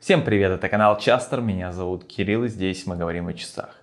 Всем привет, это канал Частер, меня зовут Кирилл и здесь мы говорим о часах.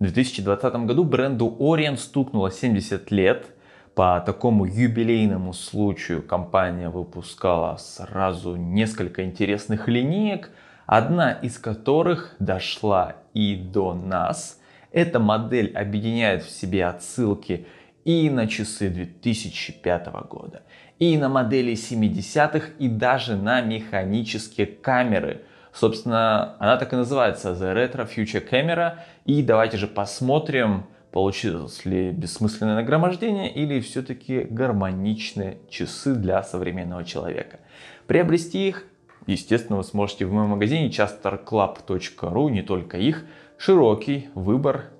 В 2020 году бренду Orient стукнуло 70 лет. По такому юбилейному случаю компания выпускала сразу несколько интересных линеек, одна из которых дошла и до нас. Эта модель объединяет в себе отсылки и на часы 2005 года, и на модели 70-х, и даже на механические камеры. Собственно, она так и называется The Retro Future Camera. И давайте же посмотрим, получилось ли бессмысленное нагромождение или все-таки гармоничные часы для современного человека. Приобрести их, естественно, вы сможете в моем магазине chasterclub.ru, не только их, широкий выбор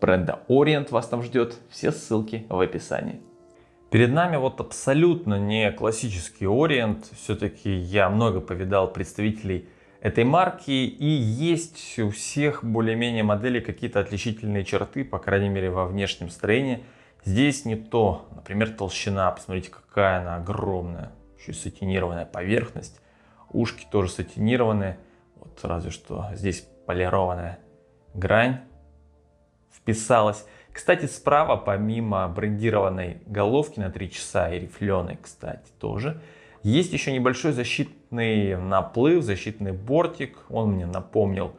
бренда Orient вас там ждет. Все ссылки в описании. Перед нами вот абсолютно не классический Orient. Все-таки я много повидал представителей этой марки и есть у всех более-менее моделей какие-то отличительные черты, по крайней мере во внешнем строении. Здесь не то, например, толщина, посмотрите, какая она огромная, еще и сатинированная поверхность. Ушки тоже сатинированные, вот разве что здесь полированная грань вписалась. Кстати, справа, помимо брендированной головки на 3 часа и рифленой, кстати, тоже, есть еще небольшой защитный наплыв, защитный бортик. Он мне напомнил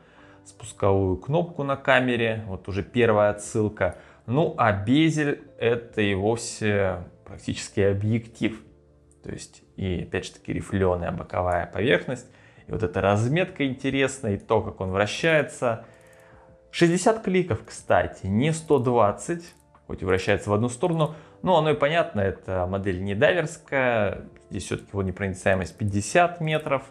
спусковую кнопку на камере. Вот уже первая отсылка. Ну, а безель это и вовсе практически объектив. То есть, и опять же таки рифленая боковая поверхность. И вот эта разметка интересная, и то, как он вращается. 60 кликов, кстати, не 120, хоть и вращается в одну сторону, но оно и понятно, это модель не дайверская, здесь все-таки его непроницаемость 50 метров,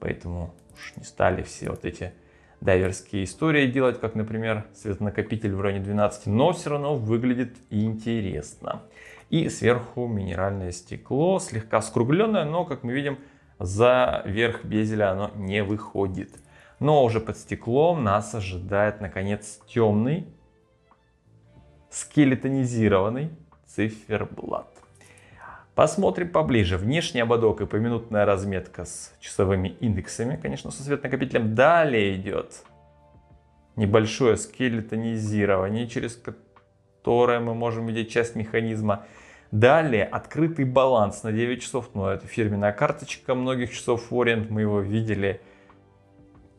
поэтому уж не стали все вот эти дайверские истории делать, как, например, светонакопитель в районе 12, но все равно выглядит интересно. И сверху минеральное стекло, слегка скругленное, но, как мы видим, за верх безеля оно не выходит. Но уже под стеклом нас ожидает, наконец, темный, скелетонизированный циферблат. Посмотрим поближе. Внешний ободок и поминутная разметка с часовыми индексами, конечно, со светонакопителем. Далее идет небольшое скелетонизирование, через которое мы можем видеть часть механизма. Далее открытый баланс на 9 часов, но это фирменная карточка многих часов Orient, мы его видели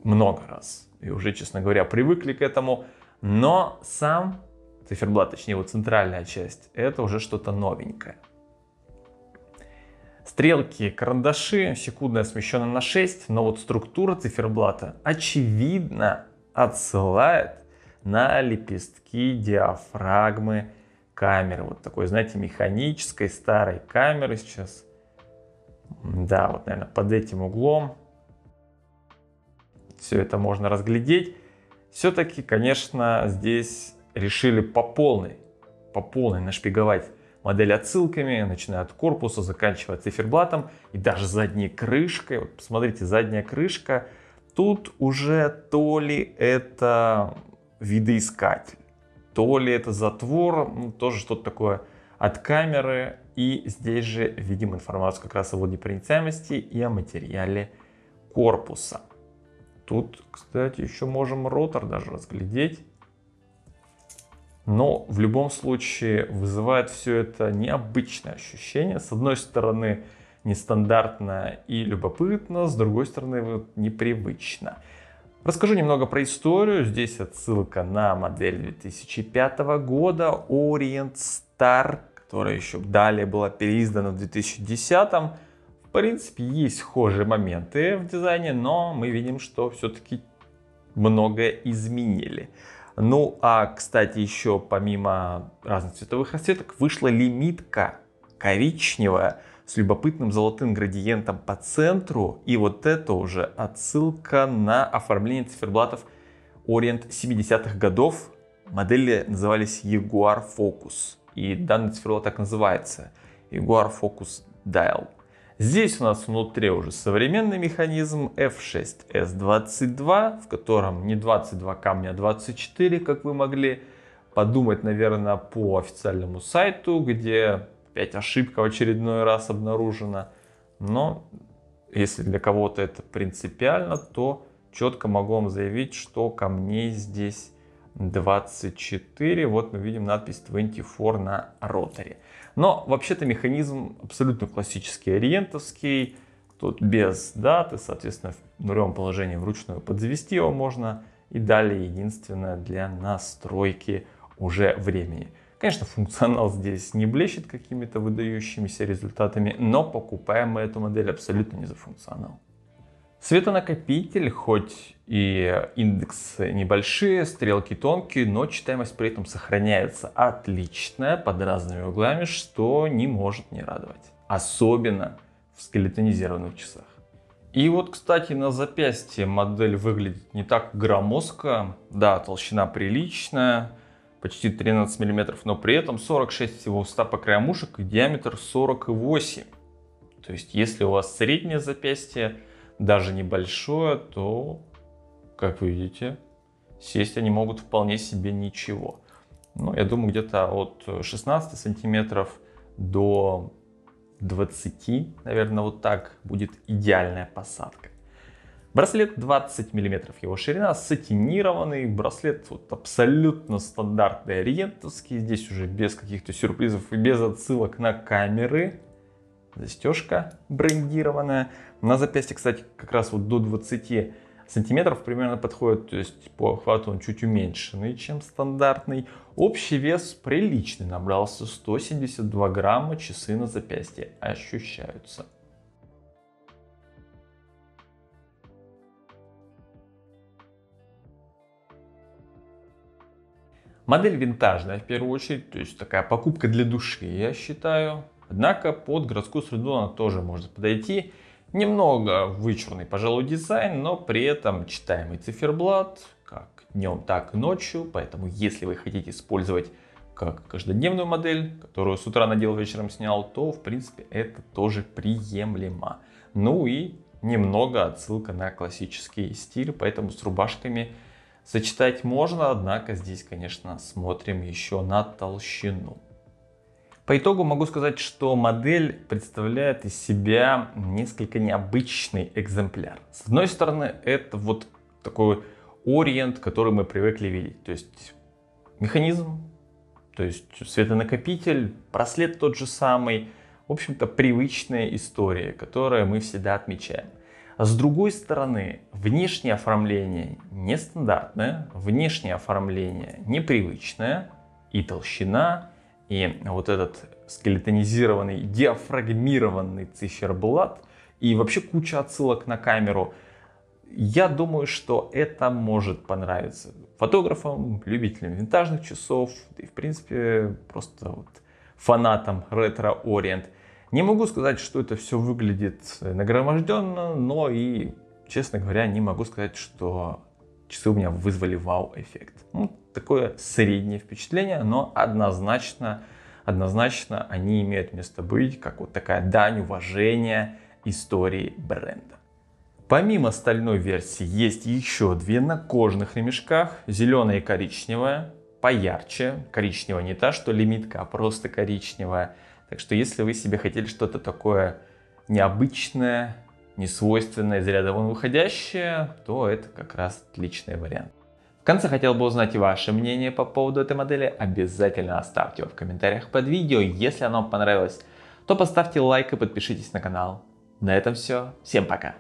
много раз. И уже, честно говоря, привыкли к этому. Но сам циферблат, точнее его центральная часть, это уже что-то новенькое. Стрелки, карандаши, секундная смещена на 6, но вот структура циферблата очевидно отсылает на лепестки диафрагмы камеры. Вот такой, знаете, механической старой камеры сейчас. Да, вот, наверное, под этим углом все это можно разглядеть. Все-таки, конечно, здесь решили по полной, по полной нашпиговать модель отсылками, начиная от корпуса, заканчивая циферблатом и даже задней крышкой. Вот посмотрите, задняя крышка. Тут уже то ли это видоискатель, то ли это затвор, ну, тоже что-то такое от камеры. И здесь же видим информацию как раз о водонепроницаемости и о материале корпуса. Тут, кстати, еще можем ротор даже разглядеть. Но в любом случае вызывает все это необычное ощущение. С одной стороны, нестандартно и любопытно, с другой стороны, вот, непривычно. Расскажу немного про историю. Здесь отсылка на модель 2005 года Orient Star, которая еще далее была переиздана в 2010 в принципе, есть схожие моменты в дизайне, но мы видим, что все-таки многое изменили. Ну, а, кстати, еще помимо разных цветовых расцветок, вышла лимитка коричневая с любопытным золотым градиентом по центру. И вот это уже отсылка на оформление циферблатов Orient 70-х годов. Модели назывались Jaguar Focus. И данный циферблат так называется. Jaguar Focus Dial. Здесь у нас внутри уже современный механизм F6S22, в котором не 22 камня, а 24, как вы могли подумать, наверное, по официальному сайту, где опять ошибка в очередной раз обнаружена. Но если для кого-то это принципиально, то четко могу вам заявить, что камней здесь 24. Вот мы видим надпись 24 на роторе. Но вообще-то механизм абсолютно классический ориентовский. Тут без даты, соответственно, в нулевом положении вручную подзавести его можно. И далее единственное для настройки уже времени. Конечно, функционал здесь не блещет какими-то выдающимися результатами, но покупаем мы эту модель абсолютно не за функционал. Светонакопитель, хоть и индексы небольшие, стрелки тонкие, но читаемость при этом сохраняется отличная под разными углами, что не может не радовать. Особенно в скелетонизированных часах. И вот, кстати, на запястье модель выглядит не так громоздко. Да, толщина приличная, почти 13 мм, но при этом 46 всего уста по краям ушек и диаметр 48. То есть, если у вас среднее запястье, даже небольшое, то, как вы видите, сесть они могут вполне себе ничего. Ну, я думаю, где-то от 16 сантиметров до 20, наверное, вот так будет идеальная посадка. Браслет 20 мм его ширина, сатинированный, браслет вот абсолютно стандартный ориентовский, здесь уже без каких-то сюрпризов и без отсылок на камеры. Застежка брендированная. На запястье, кстати, как раз вот до 20 сантиметров примерно подходит, то есть по охвату он чуть уменьшенный, чем стандартный. Общий вес приличный, набрался 172 грамма, часы на запястье ощущаются. Модель винтажная в первую очередь, то есть такая покупка для души, я считаю. Однако под городскую среду она тоже может подойти. Немного вычурный, пожалуй, дизайн, но при этом читаемый циферблат, как днем, так и ночью. Поэтому, если вы хотите использовать как каждодневную модель, которую с утра надел, вечером снял, то, в принципе, это тоже приемлемо. Ну и немного отсылка на классический стиль, поэтому с рубашками сочетать можно, однако здесь, конечно, смотрим еще на толщину. По итогу могу сказать, что модель представляет из себя несколько необычный экземпляр. С одной стороны, это вот такой ориент, который мы привыкли видеть. То есть механизм, то есть светонакопитель, браслет тот же самый. В общем-то, привычная история, которую мы всегда отмечаем. А с другой стороны, внешнее оформление нестандартное, внешнее оформление непривычное, и толщина, и вот этот скелетонизированный, диафрагмированный циферблат и вообще куча отсылок на камеру. Я думаю, что это может понравиться фотографам, любителям винтажных часов, да и в принципе просто вот фанатам ретро-ориент. Не могу сказать, что это все выглядит нагроможденно, но и, честно говоря, не могу сказать, что часы у меня вызвали вау-эффект. Ну, такое среднее впечатление, но однозначно, однозначно они имеют место быть, как вот такая дань уважения истории бренда. Помимо стальной версии есть еще две на кожных ремешках, зеленая и коричневая, поярче, коричневая не та, что лимитка, а просто коричневая. Так что если вы себе хотели что-то такое необычное, несвойственное, из ряда вон выходящее, то это как раз отличный вариант. В конце хотел бы узнать ваше мнение по поводу этой модели. Обязательно оставьте его в комментариях под видео. Если оно понравилось, то поставьте лайк и подпишитесь на канал. На этом все. Всем пока.